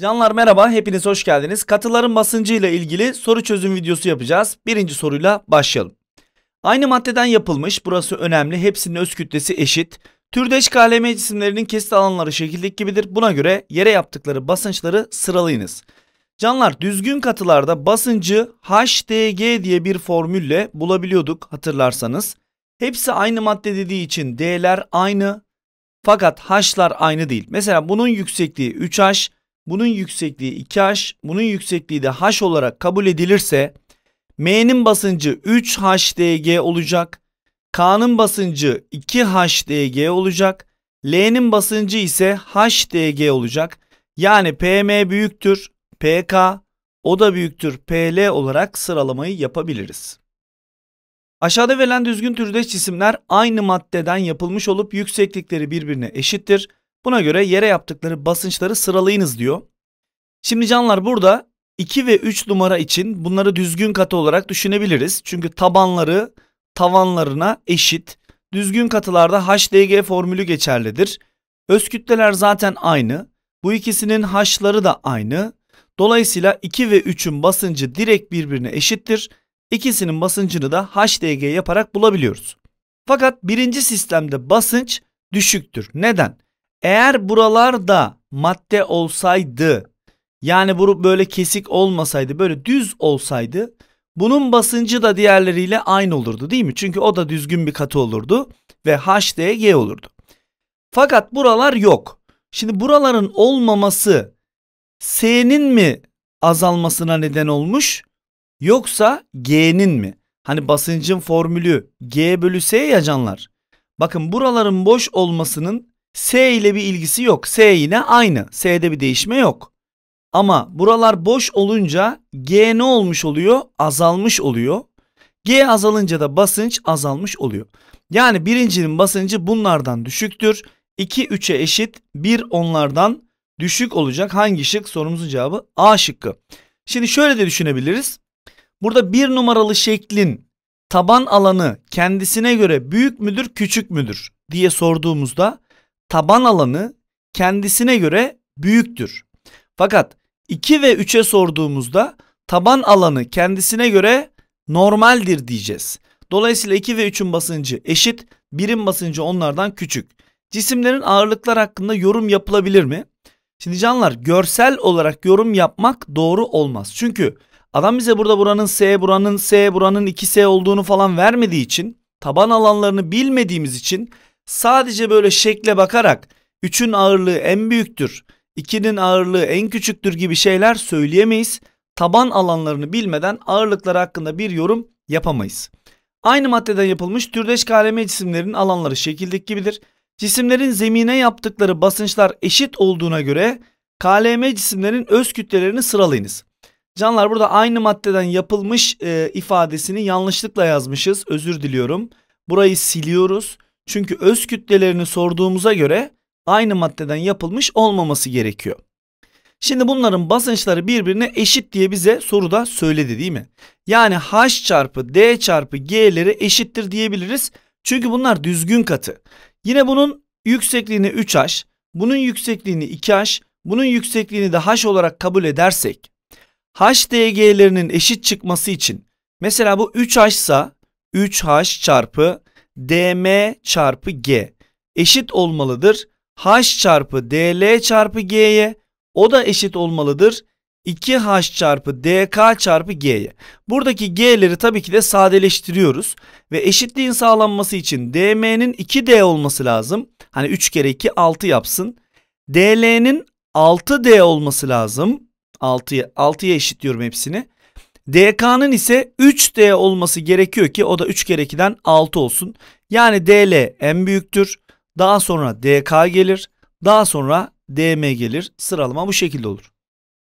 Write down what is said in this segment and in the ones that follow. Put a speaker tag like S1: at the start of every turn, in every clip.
S1: Canlar merhaba, hepiniz hoş geldiniz. Katıların basıncı ile ilgili soru çözüm videosu yapacağız. Birinci soruyla başlayalım. Aynı maddeden yapılmış, burası önemli, hepsinin öz kütlesi eşit. Türdeş KLM cisimlerinin kesit alanları şekildeki gibidir. Buna göre yere yaptıkları basınçları sıralayınız. Canlar düzgün katılarda basıncı HDG diye bir formülle bulabiliyorduk hatırlarsanız. Hepsi aynı madde dediği için D'ler aynı fakat H'lar aynı değil. Mesela bunun yüksekliği 3H, bunun yüksekliği 2H, bunun yüksekliği de H olarak kabul edilirse M'nin basıncı 3HDG olacak. K'nın basıncı 2HDG olacak. L'nin basıncı ise HDG olacak. Yani PM büyüktür PK, o da büyüktür PL olarak sıralamayı yapabiliriz. Aşağıda verilen düzgün türdeş cisimler aynı maddeden yapılmış olup yükseklikleri birbirine eşittir. Buna göre yere yaptıkları basınçları sıralayınız diyor. Şimdi canlar burada 2 ve 3 numara için bunları düzgün katı olarak düşünebiliriz. Çünkü tabanları tavanlarına eşit. Düzgün katılarda HDG formülü geçerlidir. Öz kütleler zaten aynı. Bu ikisinin H'ları da aynı. Dolayısıyla 2 ve 3'ün basıncı direkt birbirine eşittir. İkisinin basıncını da HDG yaparak bulabiliyoruz. Fakat birinci sistemde basınç düşüktür. Neden? Eğer buralarda madde olsaydı yani bu böyle kesik olmasaydı böyle düz olsaydı bunun basıncı da diğerleriyle aynı olurdu değil mi? Çünkü o da düzgün bir katı olurdu ve HDG olurdu. Fakat buralar yok. Şimdi buraların olmaması S'nin mi azalmasına neden olmuş yoksa G'nin mi? Hani basıncın formülü G bölü S ya canlar. Bakın buraların boş olmasının S ile bir ilgisi yok. S yine aynı. S'de bir değişme yok. Ama buralar boş olunca G ne olmuş oluyor? Azalmış oluyor. G azalınca da basınç azalmış oluyor. Yani birincinin basıncı bunlardan düşüktür. 2 3'e eşit 1 onlardan düşük olacak. Hangi şık? Sorumuzun cevabı A şıkkı. Şimdi şöyle de düşünebiliriz. Burada bir numaralı şeklin taban alanı kendisine göre büyük müdür küçük müdür diye sorduğumuzda taban alanı kendisine göre büyüktür. Fakat 2 ve 3'e sorduğumuzda taban alanı kendisine göre normaldir diyeceğiz. Dolayısıyla 2 ve 3'ün basıncı eşit, 1'in basıncı onlardan küçük. Cisimlerin ağırlıklar hakkında yorum yapılabilir mi? Şimdi canlar görsel olarak yorum yapmak doğru olmaz. Çünkü adam bize burada buranın S, buranın S, buranın 2S olduğunu falan vermediği için taban alanlarını bilmediğimiz için sadece böyle şekle bakarak 3'ün ağırlığı en büyüktür, 2'nin ağırlığı en küçüktür gibi şeyler söyleyemeyiz. Taban alanlarını bilmeden ağırlıklar hakkında bir yorum yapamayız. Aynı maddeden yapılmış türdeş KLM cisimlerin alanları şekildeki gibidir. Cisimlerin zemine yaptıkları basınçlar eşit olduğuna göre KLM cisimlerin öz kütlelerini sıralayınız. Canlar burada aynı maddeden yapılmış e, ifadesini yanlışlıkla yazmışız. Özür diliyorum. Burayı siliyoruz. Çünkü öz kütlelerini sorduğumuza göre aynı maddeden yapılmış olmaması gerekiyor. Şimdi bunların basınçları birbirine eşit diye bize soruda söyledi değil mi? Yani H çarpı D çarpı G'leri eşittir diyebiliriz. Çünkü bunlar düzgün katı. Yine bunun yüksekliğini 3H, bunun yüksekliğini 2H, bunun yüksekliğini de H olarak kabul edersek HDG'lerinin eşit çıkması için mesela bu 3H ise 3H çarpı DM çarpı G eşit olmalıdır. H çarpı DL çarpı G'ye o da eşit olmalıdır. 2H çarpı DK çarpı G'ye. Buradaki G'leri tabii ki de sadeleştiriyoruz. Ve eşitliğin sağlanması için DM'nin 2D olması lazım. Hani 3 kere 2 6 yapsın. DL'nin 6D olması lazım. 6'ya 6'ya eşitliyorum hepsini. DK'nın ise 3D olması gerekiyor ki o da 3 kere 2'den 6 olsun. Yani DL en büyüktür. Daha sonra DK gelir. Daha sonra DM gelir. Sıralama bu şekilde olur.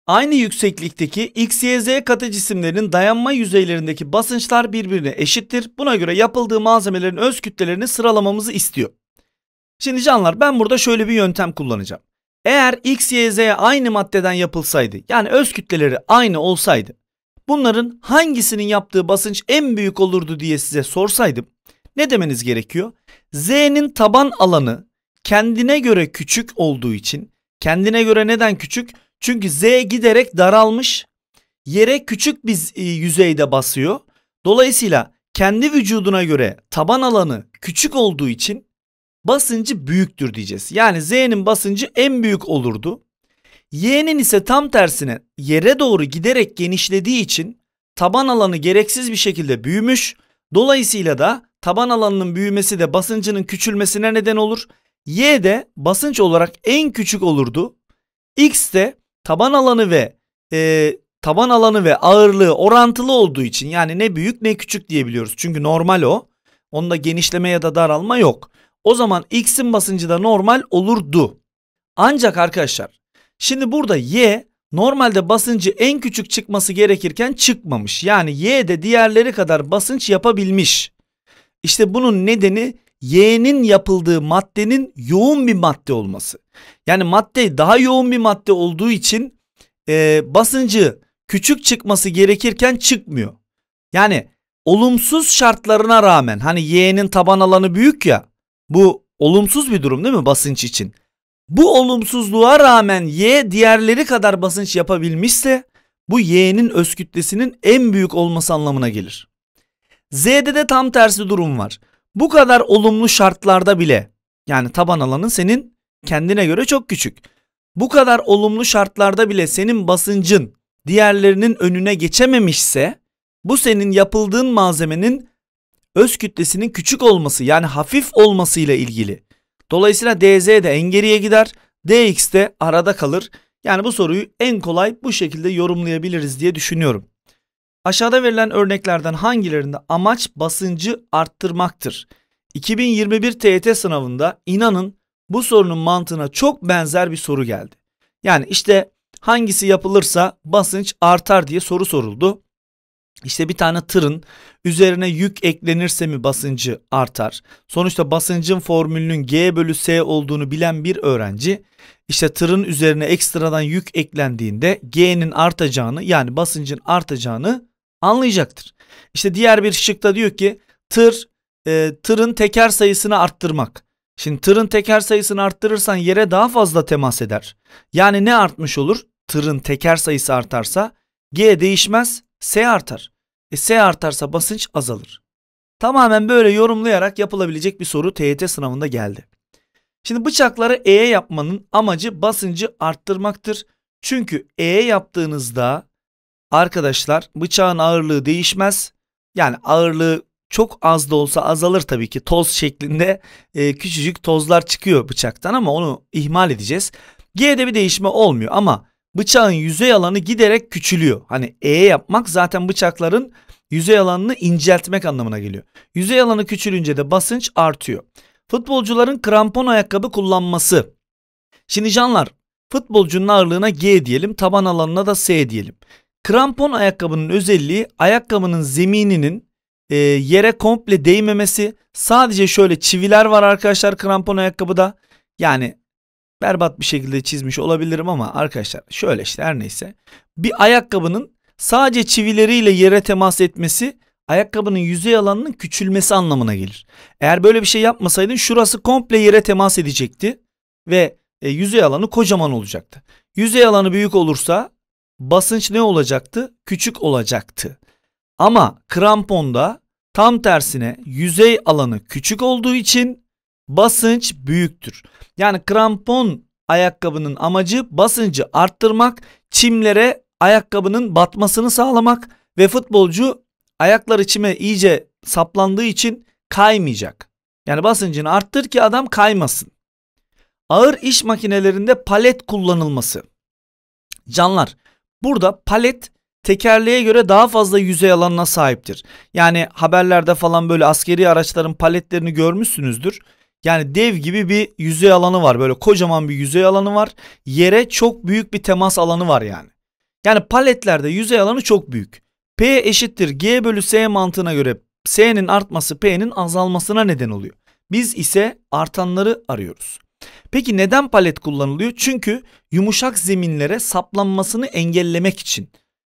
S1: Aynı yükseklikteki X, Y, Z katı cisimlerin dayanma yüzeylerindeki basınçlar birbirine eşittir. Buna göre yapıldığı malzemelerin öz kütlelerini sıralamamızı istiyor. Şimdi canlar ben burada şöyle bir yöntem kullanacağım. Eğer X, Y, Z aynı maddeden yapılsaydı yani öz kütleleri aynı olsaydı bunların hangisinin yaptığı basınç en büyük olurdu diye size sorsaydım ne demeniz gerekiyor? Z'nin taban alanı kendine göre küçük olduğu için kendine göre neden küçük? Çünkü Z giderek daralmış. Yere küçük bir e, yüzeyde basıyor. Dolayısıyla kendi vücuduna göre taban alanı küçük olduğu için basıncı büyüktür diyeceğiz. Yani Z'nin basıncı en büyük olurdu. Y'nin ise tam tersine yere doğru giderek genişlediği için taban alanı gereksiz bir şekilde büyümüş. Dolayısıyla da taban alanının büyümesi de basıncının küçülmesine neden olur. Y de basınç olarak en küçük olurdu. X de taban alanı ve e, taban alanı ve ağırlığı orantılı olduğu için yani ne büyük ne küçük diyebiliyoruz. Çünkü normal o. Onda genişleme ya da daralma yok. O zaman X'in basıncı da normal olurdu. Ancak arkadaşlar şimdi burada Y normalde basıncı en küçük çıkması gerekirken çıkmamış. Yani Y de diğerleri kadar basınç yapabilmiş. İşte bunun nedeni Y'nin yapıldığı maddenin yoğun bir madde olması. Yani madde daha yoğun bir madde olduğu için e, basıncı küçük çıkması gerekirken çıkmıyor. Yani olumsuz şartlarına rağmen hani Y'nin taban alanı büyük ya bu olumsuz bir durum değil mi basınç için? Bu olumsuzluğa rağmen Y diğerleri kadar basınç yapabilmişse bu Y'nin öz kütlesinin en büyük olması anlamına gelir. Z'de de tam tersi durum var. Bu kadar olumlu şartlarda bile yani taban alanın senin kendine göre çok küçük. Bu kadar olumlu şartlarda bile senin basıncın diğerlerinin önüne geçememişse bu senin yapıldığın malzemenin öz kütlesinin küçük olması yani hafif olması ile ilgili. Dolayısıyla DZ de en geriye gider, DX de arada kalır. Yani bu soruyu en kolay bu şekilde yorumlayabiliriz diye düşünüyorum. Aşağıda verilen örneklerden hangilerinde amaç basıncı arttırmaktır? 2021 TYT sınavında inanın bu sorunun mantığına çok benzer bir soru geldi. Yani işte hangisi yapılırsa basınç artar diye soru soruldu. İşte bir tane tırın üzerine yük eklenirse mi basıncı artar? Sonuçta basıncın formülünün G bölü S olduğunu bilen bir öğrenci işte tırın üzerine ekstradan yük eklendiğinde G'nin artacağını yani basıncın artacağını anlayacaktır. İşte diğer bir şıkta diyor ki tır e, tırın teker sayısını arttırmak. Şimdi tırın teker sayısını arttırırsan yere daha fazla temas eder. Yani ne artmış olur? Tırın teker sayısı artarsa G değişmez, S artar. E S artarsa basınç azalır. Tamamen böyle yorumlayarak yapılabilecek bir soru TYT sınavında geldi. Şimdi bıçakları E yapmanın amacı basıncı arttırmaktır. Çünkü E yaptığınızda arkadaşlar bıçağın ağırlığı değişmez. Yani ağırlığı çok az da olsa azalır tabii ki toz şeklinde e, küçücük tozlar çıkıyor bıçaktan ama onu ihmal edeceğiz. G'de bir değişme olmuyor ama bıçağın yüzey alanı giderek küçülüyor. Hani E yapmak zaten bıçakların yüzey alanını inceltmek anlamına geliyor. Yüzey alanı küçülünce de basınç artıyor. Futbolcuların krampon ayakkabı kullanması. Şimdi canlar futbolcunun ağırlığına G diyelim taban alanına da S diyelim. Krampon ayakkabının özelliği ayakkabının zemininin e, yere komple değmemesi. Sadece şöyle çiviler var arkadaşlar krampon ayakkabıda. Yani berbat bir şekilde çizmiş olabilirim ama arkadaşlar şöyle işte her neyse. Bir ayakkabının sadece çivileriyle yere temas etmesi ayakkabının yüzey alanının küçülmesi anlamına gelir. Eğer böyle bir şey yapmasaydın şurası komple yere temas edecekti ve e, yüzey alanı kocaman olacaktı. Yüzey alanı büyük olursa basınç ne olacaktı? Küçük olacaktı. Ama kramponda tam tersine yüzey alanı küçük olduğu için basınç büyüktür. Yani krampon ayakkabının amacı basıncı arttırmak, çimlere ayakkabının batmasını sağlamak ve futbolcu ayakları çime iyice saplandığı için kaymayacak. Yani basıncını arttır ki adam kaymasın. Ağır iş makinelerinde palet kullanılması. Canlar burada palet tekerleğe göre daha fazla yüzey alanına sahiptir. Yani haberlerde falan böyle askeri araçların paletlerini görmüşsünüzdür. Yani dev gibi bir yüzey alanı var. Böyle kocaman bir yüzey alanı var. Yere çok büyük bir temas alanı var yani. Yani paletlerde yüzey alanı çok büyük. P eşittir G bölü S mantığına göre S'nin artması P'nin azalmasına neden oluyor. Biz ise artanları arıyoruz. Peki neden palet kullanılıyor? Çünkü yumuşak zeminlere saplanmasını engellemek için.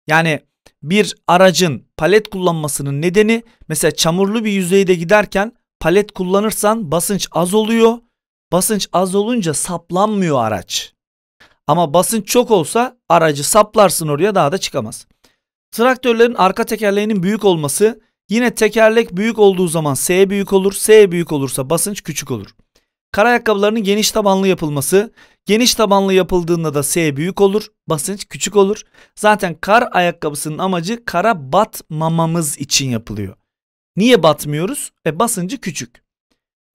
S1: Yani bir aracın palet kullanmasının nedeni mesela çamurlu bir yüzeyde giderken palet kullanırsan basınç az oluyor. Basınç az olunca saplanmıyor araç. Ama basınç çok olsa aracı saplarsın oraya daha da çıkamaz. Traktörlerin arka tekerleğinin büyük olması yine tekerlek büyük olduğu zaman S büyük olur. S büyük olursa basınç küçük olur. Kar ayakkabılarının geniş tabanlı yapılması geniş tabanlı yapıldığında da S büyük olur. Basınç küçük olur. Zaten kar ayakkabısının amacı kara batmamamız için yapılıyor. Niye batmıyoruz? E basıncı küçük.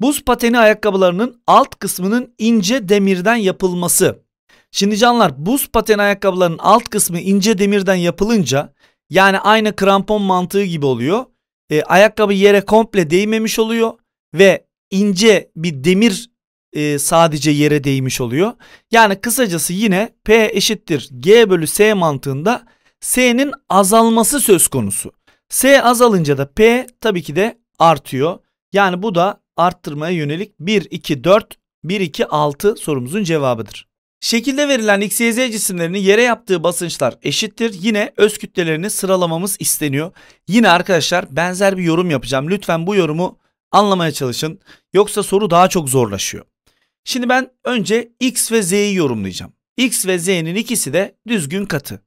S1: Buz pateni ayakkabılarının alt kısmının ince demirden yapılması. Şimdi canlar buz pateni ayakkabılarının alt kısmı ince demirden yapılınca yani aynı krampon mantığı gibi oluyor. E, ayakkabı yere komple değmemiş oluyor ve ince bir demir e, sadece yere değmiş oluyor. Yani kısacası yine P eşittir G bölü S mantığında S'nin azalması söz konusu. S azalınca da P tabii ki de artıyor. Yani bu da arttırmaya yönelik 1, 2, 4, 1, 2, 6 sorumuzun cevabıdır. Şekilde verilen X, Y, Z cisimlerinin yere yaptığı basınçlar eşittir. Yine öz kütlelerini sıralamamız isteniyor. Yine arkadaşlar benzer bir yorum yapacağım. Lütfen bu yorumu anlamaya çalışın. Yoksa soru daha çok zorlaşıyor. Şimdi ben önce X ve Z'yi yorumlayacağım. X ve Z'nin ikisi de düzgün katı.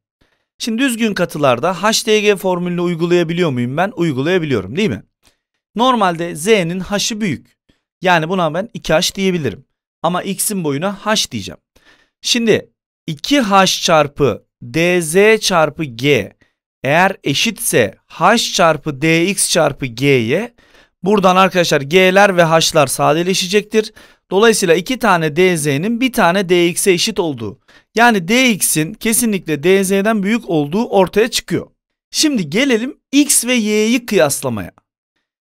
S1: Şimdi düzgün katılarda HDG formülünü uygulayabiliyor muyum ben? Uygulayabiliyorum değil mi? Normalde Z'nin H'ı büyük. Yani buna ben 2H diyebilirim. Ama X'in boyuna H diyeceğim. Şimdi 2H çarpı DZ çarpı G eğer eşitse H çarpı DX çarpı G'ye buradan arkadaşlar G'ler ve H'lar sadeleşecektir. Dolayısıyla iki tane DZ'nin bir tane DX'e eşit olduğu yani DX'in kesinlikle DZ'den büyük olduğu ortaya çıkıyor. Şimdi gelelim X ve Y'yi kıyaslamaya.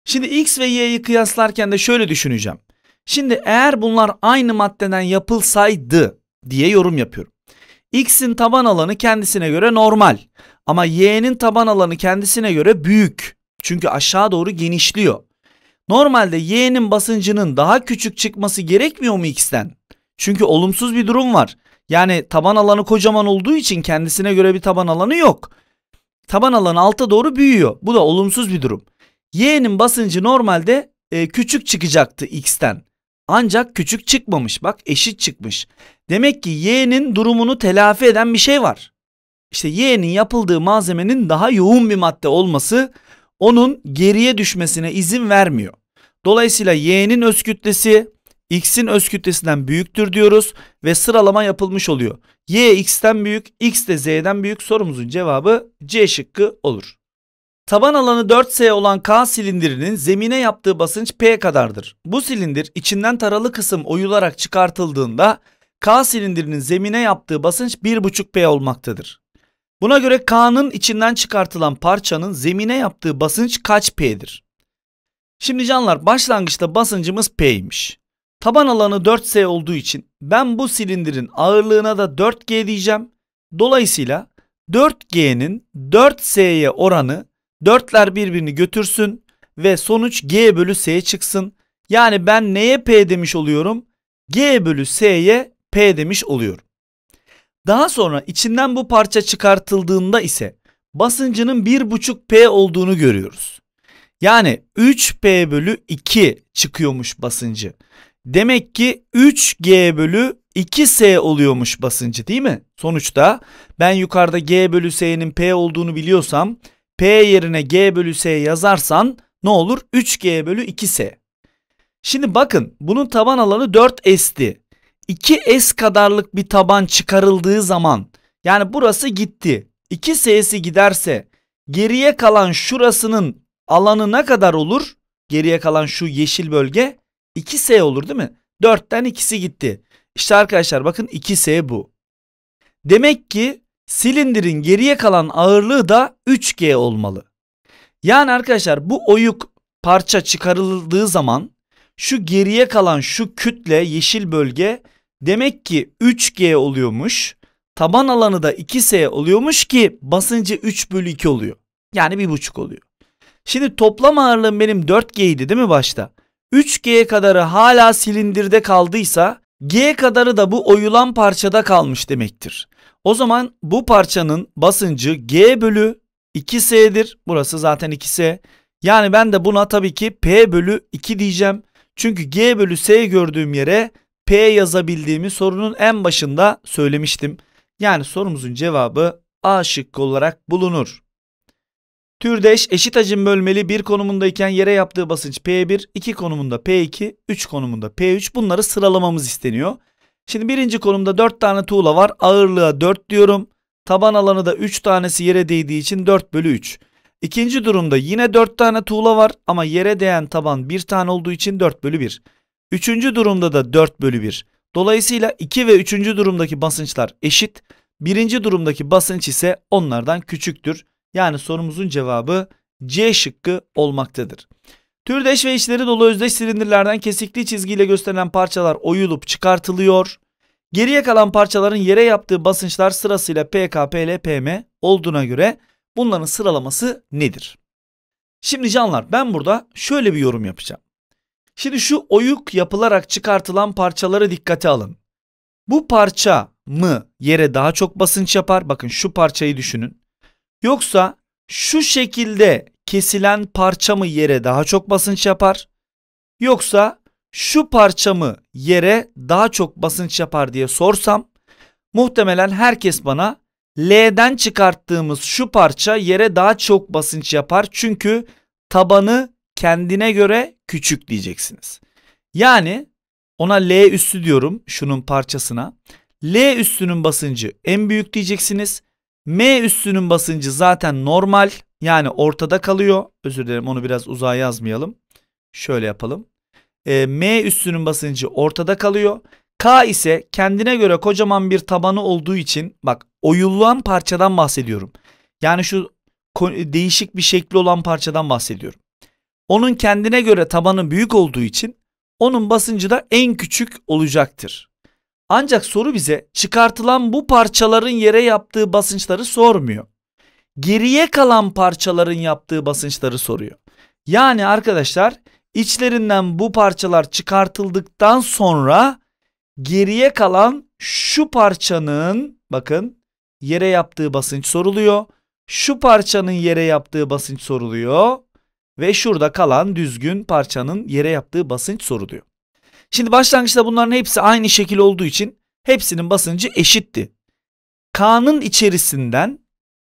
S1: Şimdi X ve Y'yi kıyaslarken de şöyle düşüneceğim. Şimdi eğer bunlar aynı maddeden yapılsaydı diye yorum yapıyorum. X'in taban alanı kendisine göre normal ama Y'nin taban alanı kendisine göre büyük. Çünkü aşağı doğru genişliyor. Normalde Y'nin basıncının daha küçük çıkması gerekmiyor mu X'ten? Çünkü olumsuz bir durum var. Yani taban alanı kocaman olduğu için kendisine göre bir taban alanı yok. Taban alanı alta doğru büyüyor. Bu da olumsuz bir durum. Y'nin basıncı normalde e, küçük çıkacaktı X'ten. Ancak küçük çıkmamış. Bak eşit çıkmış. Demek ki Y'nin durumunu telafi eden bir şey var. İşte Y'nin yapıldığı malzemenin daha yoğun bir madde olması onun geriye düşmesine izin vermiyor. Dolayısıyla Y'nin öz kütlesi X'in öz kütlesinden büyüktür diyoruz ve sıralama yapılmış oluyor. Y X'ten büyük, X de Z'den büyük sorumuzun cevabı C şıkkı olur. Taban alanı 4S olan K silindirinin zemine yaptığı basınç P kadardır. Bu silindir içinden taralı kısım oyularak çıkartıldığında K silindirinin zemine yaptığı basınç 1,5 P olmaktadır. Buna göre K'nın içinden çıkartılan parçanın zemine yaptığı basınç kaç P'dir? Şimdi canlar başlangıçta basıncımız P'ymiş. Taban alanı 4S olduğu için ben bu silindirin ağırlığına da 4G diyeceğim. Dolayısıyla 4G'nin 4S'ye oranı 4'ler birbirini götürsün ve sonuç G bölü S çıksın. Yani ben neye P demiş oluyorum? G bölü S'ye P demiş oluyorum. Daha sonra içinden bu parça çıkartıldığında ise basıncının 1,5 P olduğunu görüyoruz. Yani 3P bölü 2 çıkıyormuş basıncı. Demek ki 3G bölü 2S oluyormuş basıncı değil mi? Sonuçta ben yukarıda G bölü S'nin P olduğunu biliyorsam P yerine G bölü S yazarsan ne olur? 3G bölü 2S. Şimdi bakın bunun taban alanı 4S'ti. 2S kadarlık bir taban çıkarıldığı zaman yani burası gitti. 2S'si giderse geriye kalan şurasının alanı ne kadar olur? Geriye kalan şu yeşil bölge 2S olur değil mi? 4'ten ikisi gitti. İşte arkadaşlar bakın 2S bu. Demek ki silindirin geriye kalan ağırlığı da 3G olmalı. Yani arkadaşlar bu oyuk parça çıkarıldığı zaman şu geriye kalan şu kütle yeşil bölge demek ki 3G oluyormuş. Taban alanı da 2S oluyormuş ki basıncı 3 bölü 2 oluyor. Yani 1,5 oluyor. Şimdi toplam ağırlığım benim 4G'ydi değil mi başta? 3G kadarı hala silindirde kaldıysa G kadarı da bu oyulan parçada kalmış demektir. O zaman bu parçanın basıncı G bölü 2S'dir. Burası zaten 2S. Yani ben de buna tabii ki P bölü 2 diyeceğim. Çünkü G bölü S gördüğüm yere P yazabildiğimi sorunun en başında söylemiştim. Yani sorumuzun cevabı A şıkkı olarak bulunur. Türdeş eşit hacim bölmeli bir konumundayken yere yaptığı basınç P1, 2 konumunda P2, 3 konumunda P3 bunları sıralamamız isteniyor. Şimdi birinci konumda 4 tane tuğla var. Ağırlığa 4 diyorum. Taban alanı da 3 tanesi yere değdiği için 4 bölü 3. İkinci durumda yine 4 tane tuğla var ama yere değen taban 1 tane olduğu için 4 bölü 1. Üçüncü durumda da 4 bölü 1. Dolayısıyla 2 ve 3. durumdaki basınçlar eşit. Birinci durumdaki basınç ise onlardan küçüktür. Yani sorumuzun cevabı C şıkkı olmaktadır. Türdeş ve içleri dolu özdeş silindirlerden kesikli çizgiyle gösterilen parçalar oyulup çıkartılıyor. Geriye kalan parçaların yere yaptığı basınçlar sırasıyla PK, PL, PM olduğuna göre bunların sıralaması nedir? Şimdi canlar ben burada şöyle bir yorum yapacağım. Şimdi şu oyuk yapılarak çıkartılan parçaları dikkate alın. Bu parça mı yere daha çok basınç yapar? Bakın şu parçayı düşünün. Yoksa şu şekilde kesilen parça mı yere daha çok basınç yapar? Yoksa şu parça mı yere daha çok basınç yapar diye sorsam muhtemelen herkes bana L'den çıkarttığımız şu parça yere daha çok basınç yapar çünkü tabanı kendine göre küçük diyeceksiniz. Yani ona L üstü diyorum şunun parçasına. L üstünün basıncı en büyük diyeceksiniz. M üstünün basıncı zaten normal yani ortada kalıyor. Özür dilerim onu biraz uzağa yazmayalım. Şöyle yapalım. E, M üstünün basıncı ortada kalıyor. K ise kendine göre kocaman bir tabanı olduğu için bak oyullan parçadan bahsediyorum. Yani şu değişik bir şekli olan parçadan bahsediyorum. Onun kendine göre tabanı büyük olduğu için onun basıncı da en küçük olacaktır. Ancak soru bize çıkartılan bu parçaların yere yaptığı basınçları sormuyor. Geriye kalan parçaların yaptığı basınçları soruyor. Yani arkadaşlar içlerinden bu parçalar çıkartıldıktan sonra geriye kalan şu parçanın bakın yere yaptığı basınç soruluyor. Şu parçanın yere yaptığı basınç soruluyor ve şurada kalan düzgün parçanın yere yaptığı basınç soruluyor. Şimdi başlangıçta bunların hepsi aynı şekil olduğu için hepsinin basıncı eşitti. K'nın içerisinden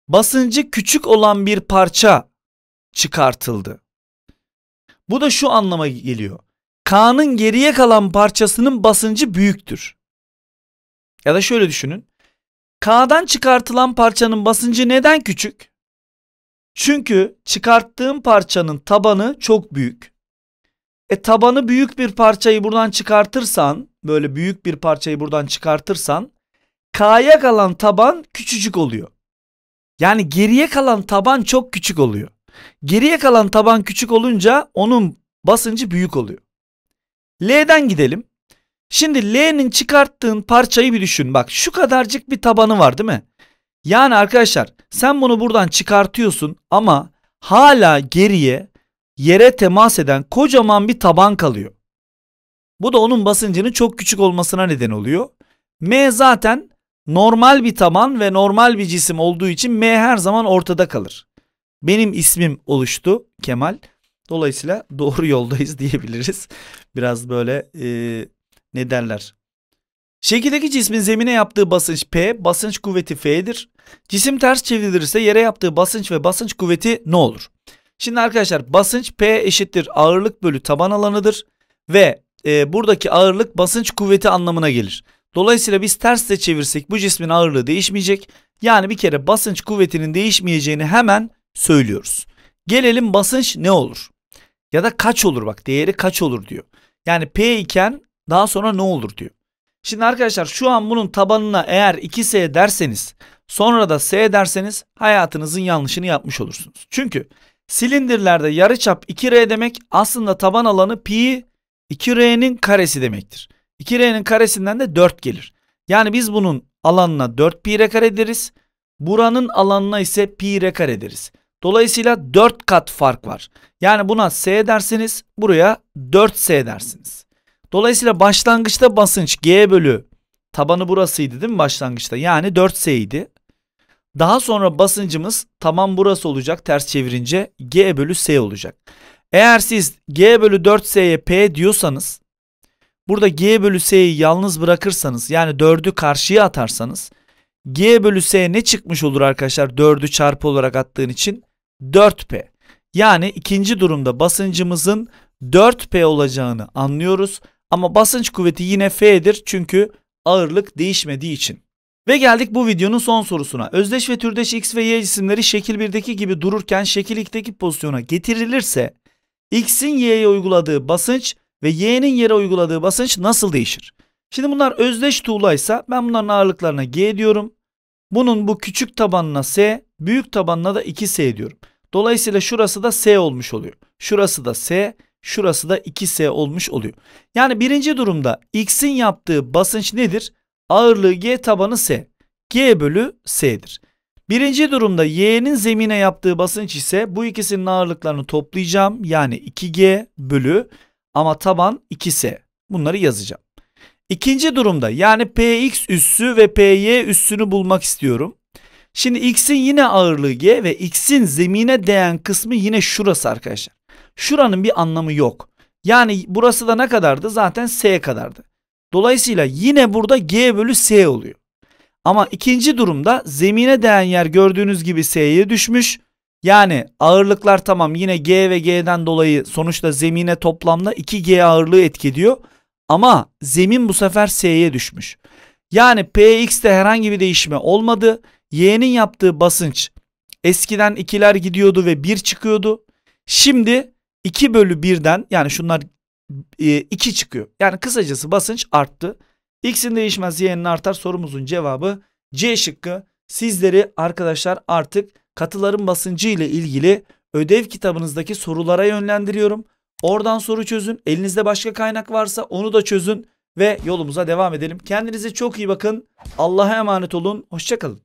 S1: basıncı küçük olan bir parça çıkartıldı. Bu da şu anlama geliyor. K'nın geriye kalan parçasının basıncı büyüktür. Ya da şöyle düşünün. K'dan çıkartılan parçanın basıncı neden küçük? Çünkü çıkarttığım parçanın tabanı çok büyük. E tabanı büyük bir parçayı buradan çıkartırsan, böyle büyük bir parçayı buradan çıkartırsan, K'ya kalan taban küçücük oluyor. Yani geriye kalan taban çok küçük oluyor. Geriye kalan taban küçük olunca onun basıncı büyük oluyor. L'den gidelim. Şimdi L'nin çıkarttığın parçayı bir düşün. Bak şu kadarcık bir tabanı var değil mi? Yani arkadaşlar sen bunu buradan çıkartıyorsun ama hala geriye yere temas eden kocaman bir taban kalıyor. Bu da onun basıncının çok küçük olmasına neden oluyor. M zaten normal bir taban ve normal bir cisim olduğu için M her zaman ortada kalır. Benim ismim oluştu Kemal. Dolayısıyla doğru yoldayız diyebiliriz. Biraz böyle e, ne derler Şekildeki cismin zemine yaptığı basınç P, basınç kuvveti F'dir. Cisim ters çevrilirse yere yaptığı basınç ve basınç kuvveti ne olur? Şimdi arkadaşlar basınç P eşittir ağırlık bölü taban alanıdır ve e, buradaki ağırlık basınç kuvveti anlamına gelir. Dolayısıyla biz ters de çevirsek bu cismin ağırlığı değişmeyecek. Yani bir kere basınç kuvvetinin değişmeyeceğini hemen söylüyoruz. Gelelim basınç ne olur? Ya da kaç olur bak değeri kaç olur diyor. Yani P iken daha sonra ne olur diyor. Şimdi arkadaşlar şu an bunun tabanına eğer 2S derseniz sonra da S derseniz hayatınızın yanlışını yapmış olursunuz. Çünkü silindirlerde yarıçap 2R demek aslında taban alanı pi 2R'nin karesi demektir. 2R'nin karesinden de 4 gelir. Yani biz bunun alanına 4 pi r kare deriz. Buranın alanına ise pi r kare deriz. Dolayısıyla 4 kat fark var. Yani buna S derseniz buraya 4S dersiniz. Dolayısıyla başlangıçta basınç G bölü tabanı burasıydı değil mi başlangıçta? Yani 4S idi. Daha sonra basıncımız taban burası olacak ters çevirince G bölü S olacak. Eğer siz G bölü 4S'ye P diyorsanız burada G bölü S'yi yalnız bırakırsanız yani 4'ü karşıya atarsanız G bölü S ne çıkmış olur arkadaşlar 4'ü çarpı olarak attığın için 4P. Yani ikinci durumda basıncımızın 4P olacağını anlıyoruz. Ama basınç kuvveti yine F'dir çünkü ağırlık değişmediği için. Ve geldik bu videonun son sorusuna. Özdeş ve türdeş X ve Y cisimleri şekil 1'deki gibi dururken şekil 2'deki pozisyona getirilirse X'in Y'ye uyguladığı basınç ve Y'nin yere uyguladığı basınç nasıl değişir? Şimdi bunlar özdeş tuğlaysa ben bunların ağırlıklarına G diyorum. Bunun bu küçük tabanına S, büyük tabanına da 2S diyorum. Dolayısıyla şurası da S olmuş oluyor. Şurası da S, şurası da 2S olmuş oluyor. Yani birinci durumda X'in yaptığı basınç nedir? Ağırlığı G tabanı S. G bölü S'dir. Birinci durumda Y'nin zemine yaptığı basınç ise bu ikisinin ağırlıklarını toplayacağım. Yani 2G bölü ama taban 2S. Bunları yazacağım. İkinci durumda yani Px üssü ve Py üssünü bulmak istiyorum. Şimdi x'in yine ağırlığı g ve x'in zemine değen kısmı yine şurası arkadaşlar. Şuranın bir anlamı yok. Yani burası da ne kadardı? Zaten s kadardı. Dolayısıyla yine burada g bölü s oluyor. Ama ikinci durumda zemine değen yer gördüğünüz gibi s'ye düşmüş. Yani ağırlıklar tamam yine g ve g'den dolayı sonuçta zemine toplamda 2g ağırlığı etki ediyor. Ama zemin bu sefer s'ye düşmüş. Yani px'te herhangi bir değişme olmadı. Y'nin yaptığı basınç eskiden ikiler gidiyordu ve 1 çıkıyordu. Şimdi 2 bölü 1'den yani şunlar 2 e, çıkıyor. Yani kısacası basınç arttı. X'in değişmez Y'nin artar sorumuzun cevabı C şıkkı. Sizleri arkadaşlar artık katıların basıncı ile ilgili ödev kitabınızdaki sorulara yönlendiriyorum. Oradan soru çözün. Elinizde başka kaynak varsa onu da çözün ve yolumuza devam edelim. Kendinize çok iyi bakın. Allah'a emanet olun. Hoşçakalın.